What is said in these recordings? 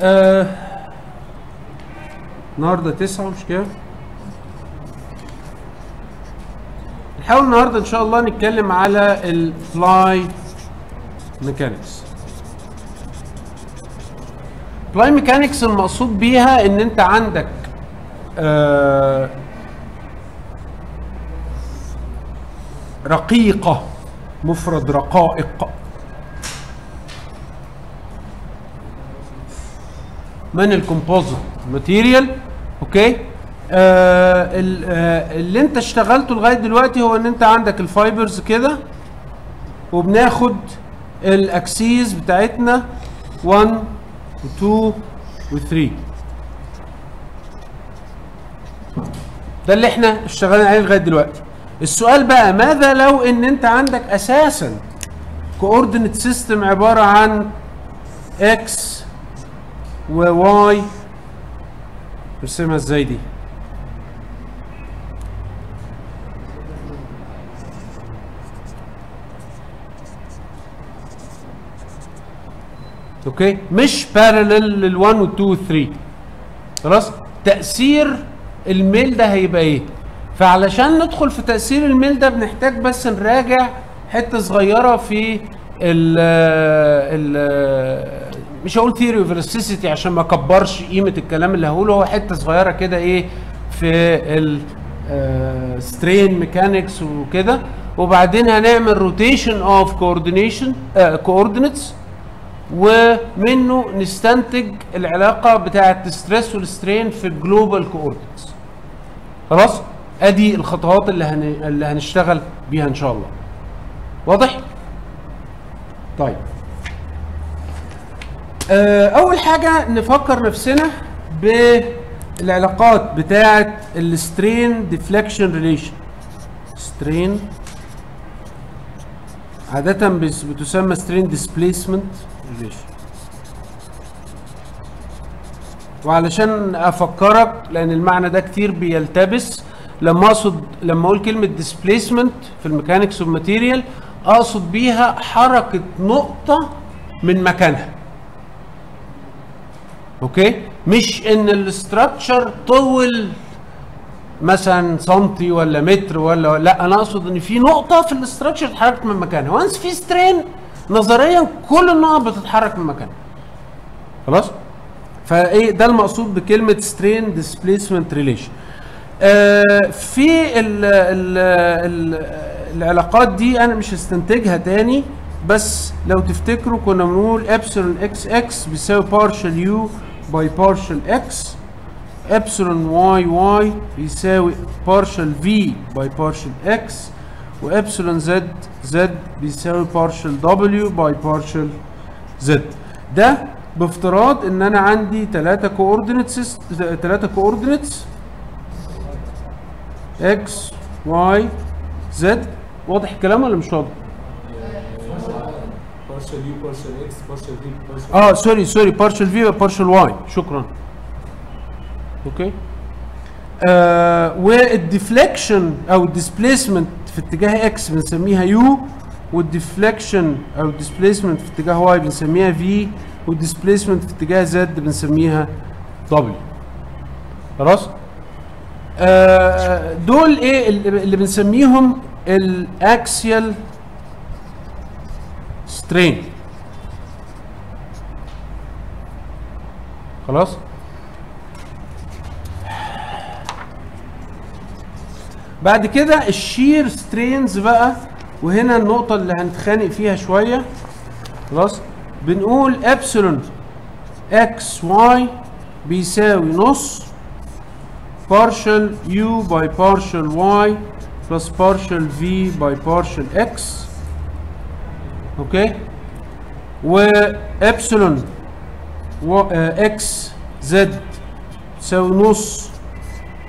آه النهارده تسعة مش كده؟ نحاول النهارده إن شاء الله نتكلم على ال ply mechanics ply mechanics المقصود بيها إن أنت عندك آه رقيقة مفرد رقائق من ال composite material okay آه ال- اللي انت اشتغلته لغاية دلوقتي هو ان انت عندك ال fibers كده وبناخد ال axes بتاعتنا 1 و2 و3 ده اللي إحنا اشتغلنا عليه لغاية دلوقتي. السؤال بقى ماذا لو ان انت عندك أساسا coordinate system عبارة عن x و y نرسمها إزاي دي okay مش parallel لل 1 وال 2 وال 3 خلاص؟ تأثير الميل ده هيبقى إيه؟ فعلشان ندخل في تأثير الميل ده بنحتاج بس نراجع حتة صغيرة في ال ال مش هقول theory of elasticity عشان ما اكبرش قيمة الكلام اللي هقوله هو حتة صغيرة كده إيه في ال strain mechanics وكده. وبعدين هنعمل rotation of coordination coordinates ومنه نستنتج العلاقة بتاعة ال stress وال strain في ال global coordinates خلاص؟ ادي الخطوات اللي هن... اللي هنشتغل بيها إن شاء الله. واضح؟ طيب. آه، أول حاجة نفكر نفسنا بالعلاقات بتاعه ال strain deflection relation strain عادة بس- بتسمى سترين displacement relation وعلشان أفكرك لأن المعنى ده كتير بيلتبس. لما اقصد لما أقول كلمة displacement في ال mechanics of material أقصد بيها حركة نقطة من مكانها. okay؟ مش إن ال structure طول مثلا سنتي ولا متر ولا لا أنا أقصد إن في نقطة في ال structure اتحركت من مكانها. once في strain نظريا كل النقط بتتحرك من مكانها. خلاص؟ فإيه ده المقصود بكلمة strain displacement relation في ال ال ال العلاقات دي أنا مش هستنتجها تاني بس لو تفتكروا كنا بنقول epsilon x x بيساوي partial u by partial x epsilon y y بيساوي partial v by partial x و epsilon z z بيساوي partial w by partial z ده بافتراض إن أنا عندي ثلاثة coordinates ثلاثة coordinates x y z واضح الكلام ولا مش واضح؟ Partial partial partial partial آه sorry sorry partial v و partial y شكرا okay آه وال deflection أو ال displacement في اتجاه x بنسميها u وال deflection أو ال displacement في اتجاه y بنسميها v وال displacement في اتجاه زد بنسميها دبليو خلاص؟ آه دول إيه اللي بنسميهم؟ ال axial strain خلاص؟ بعد كده ال shear strains بقى وهنا النقطة اللي هنتخانق فيها شوية. خلاص؟ بنقول epsilon x y بيساوي نص partial u by partial y plus partial v by partial x okay و epsilon و x زد تساوي نص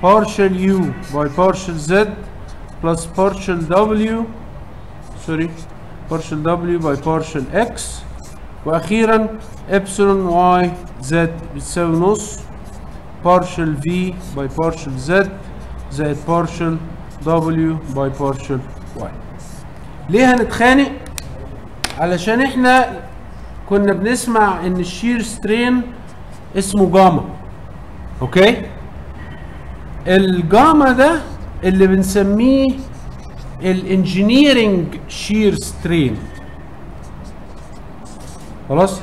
partial u by partial z plus partial w sorry partial w by partial x وأخيرا ابسلون y z بتساوي نص partial v by partial z زائد partial w by partial y ليه هنتخانق علشان إحنا كنا بنسمع ان ال shear strain اسمه gamma. okay؟ ال gamma ده اللي بنسميه ال engineering shear strain. خلاص؟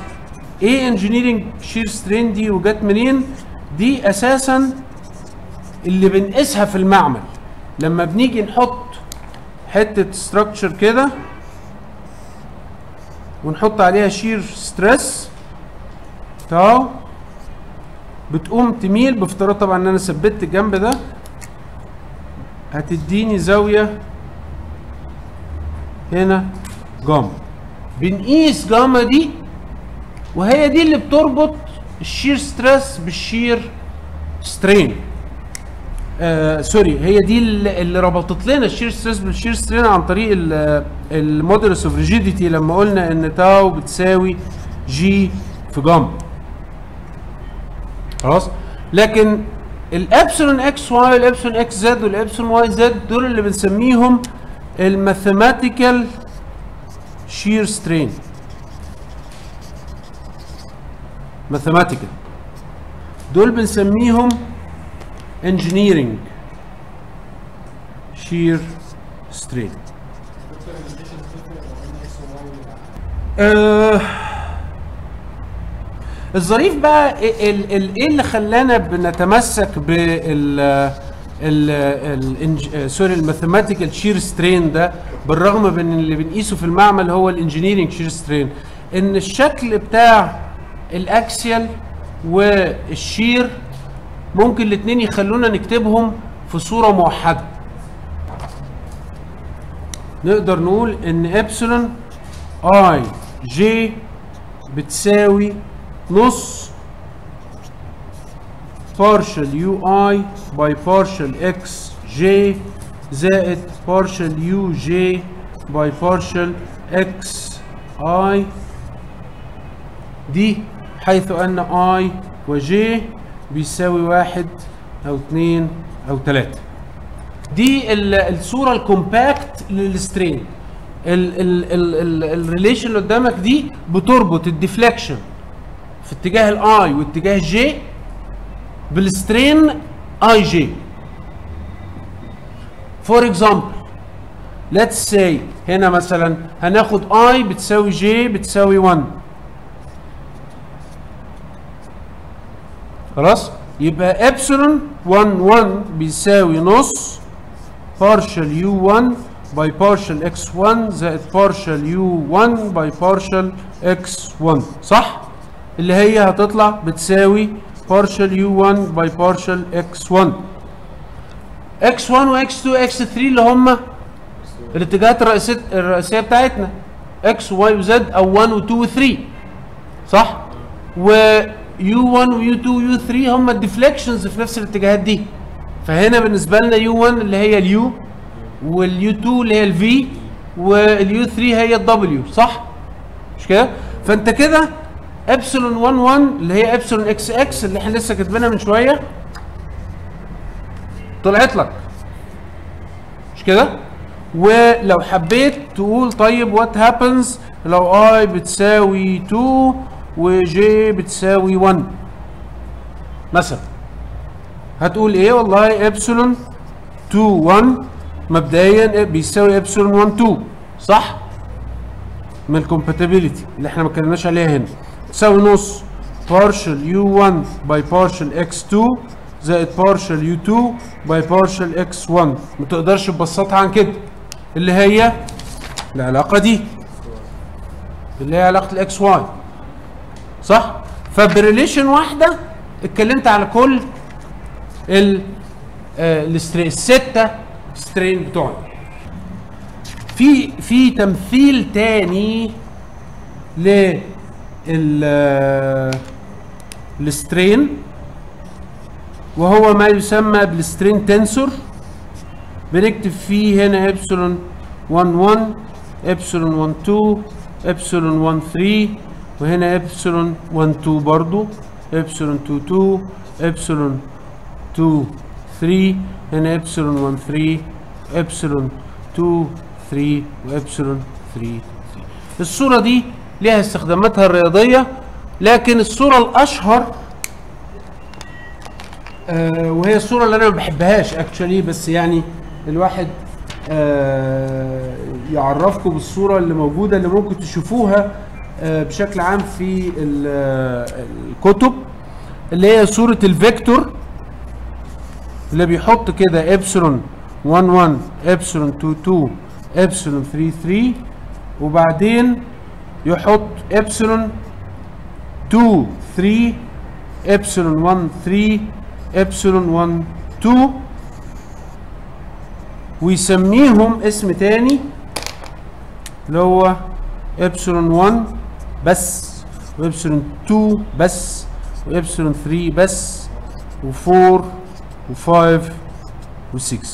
إيه engineering shear strain دي وجت منين؟ دي أساسا اللي بنقيسها في المعمل. لما بنيجي نحط حتة structure كده ونحط عليها shear stress tau بتقوم تميل بافتراض طبعا إن أنا ثبت الجنب ده. هتديني زاوية هنا جاما بنقيس جاما دي وهي دي اللي بتربط ال shear stress بال shear strain آه sorry هي دي اللي ربطت لنا ال shear stress بال shear strain عن طريق ال modulus of rigidity لما قلنا إن tau بتساوي G في جاما خلاص؟ لكن ال epsilon x y وال epsilon x z وال epsilon y z دول اللي بنسميهم ال mathematical shear strain mathematical دول بنسميهم engineering. Shear strain آه الظريف بقى إيه اللي خلانا بنتمسك بال ال ال sorry ال mathematical shear strain ده بالرغم من اللي بنقيسه في المعمل هو ال engineering shear strain إن الشكل بتاع الأكسيال والشير ممكن الاثنين يخلونا نكتبهم في صورة موحدة. نقدر نقول إن إبسلون آي جي بتساوي نص partial ui by partial x j زائد partial uj by partial x i دي حيث أن i و j بيساوي واحد أو اتنين أو تلاتة. دي ال- الصورة ال compact لل strain ال relation اللي قدامك دي بتربط ال deflection في اتجاه ال i واتجاه j بال strain i j for example let's see هنا مثلا هناخد i بتساوي j بتساوي 1 خلاص يبقى ابسلون 1 1 بيساوي نص partial u1 by partial x1 زائد partial u1 by partial x1 صح؟ اللي هي هتطلع بتساوي partial u1 by partial x1 x1 و x2 و x3 اللي هم الاتجاهات الرئيسية الرئيسية بتاعتنا x و y و z أو 1 و 2 و 3 صح؟ و u1 و u2 و u3 هم ال deflections في نفس الاتجاهات دي فهنا بالنسبة لنا u1 اللي هي ال u وال u 2 اللي هي الفي واليو 3 هي الدبليو صح؟ مش كده؟ فأنت كده ابسلون 1 1 اللي هي epsilon x x اللي إحنا لسه كاتبينها من شوية طلعت لك مش كده؟ ولو حبيت تقول طيب what happens لو i بتساوي 2 و j بتساوي 1 مثلا. هتقول إيه؟ والله إبسلون 2 1 مبدئيا بيساوي إبسلون 1 2 صح؟ من ال compatibility اللي إحنا ما اتكلمناش عليها هنا. تساوي نص partial u1 by partial x2 زائد partial u2 by partial x1 ما تقدرش تبسطها عن كده. اللي هي العلاقة دي. اللي هي علاقة ال x y صح؟ فب relation واحدة اتكلمت على كل ال آه، الستة strain بتوعنا. في في تمثيل تاني ل السترين وهو ما يسمى بالسترين تنسور. بنكتب فيه هنا إبسلون 1 1 إبسلون 1 2 إبسلون 1 3 وهنا إبسلون 1 2 برضو إبسلون 2 2 إبسلون 2 3 هنا إبسلون 1 3 إبسلون 2 3 وإبسلون 3 3 الصورة دي ليها استخداماتها الرياضية لكن الصورة الأشهر آه وهي الصورة اللي أنا ما بحبهاش actually بس يعني الواحد آه يعرفكم بالصورة اللي موجودة اللي ممكن تشوفوها بشكل عام في آه، الكتب اللي هي صورة ال vector اللي بيحط كده ابسلون 1 1 ابسلون 2 2 ابسلون 3 3 وبعدين يحط ابسلون 2 3 ابسلون 1 3 ابسلون 1 2 ويسميهم اسم تاني اللي هو ابسلون 1 بس وإبسلون 2 بس وإبسلون 3 بس و4 و5 و6